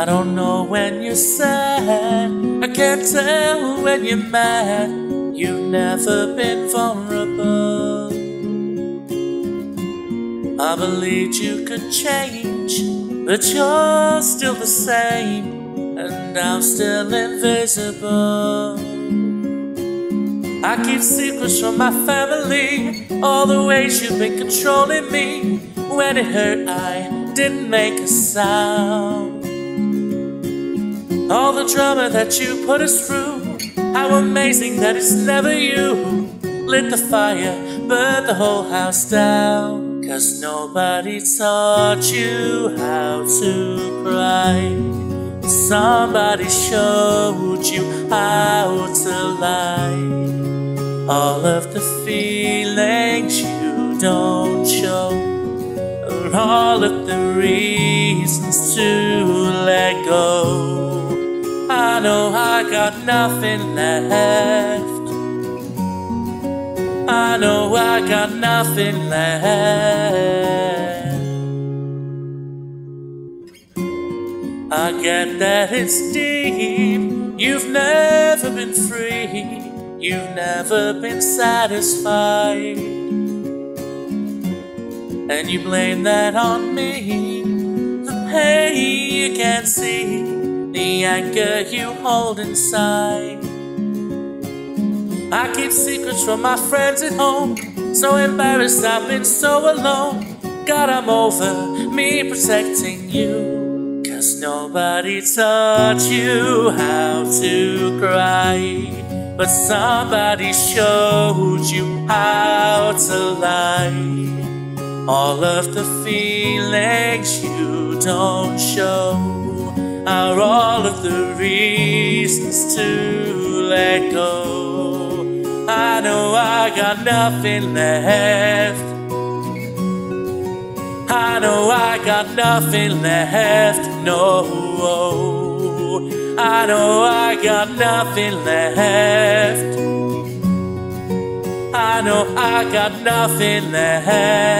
I don't know when you're sad. I can't tell when you're mad. You've never been vulnerable. I believed you could change, but you're still the same, and I'm still invisible. I keep secrets from my family, all the ways you've been controlling me. When it hurt, I didn't make a sound. All the drama that you put us through, how amazing that it's never you. Lit the fire, burnt the whole house down. Cause nobody taught you how to cry. Somebody showed you how to lie. All of the feelings you don't show are all of the reasons to let go. I know I got nothing left. I know I got nothing left. I get that it's deep. You've never been free. You've never been satisfied. And you blame that on me. The pain you can't see. The anger you hold inside. I keep secrets from my friends at home. So embarrassed, I've been so alone. God, I'm over me protecting you. Cause nobody taught you how to cry. But somebody showed you how to lie. All of the feelings you don't show are all of the reasons to let go. I know I got nothing left. I know I got nothing left. No, I know I got nothing left. I know I got nothing left.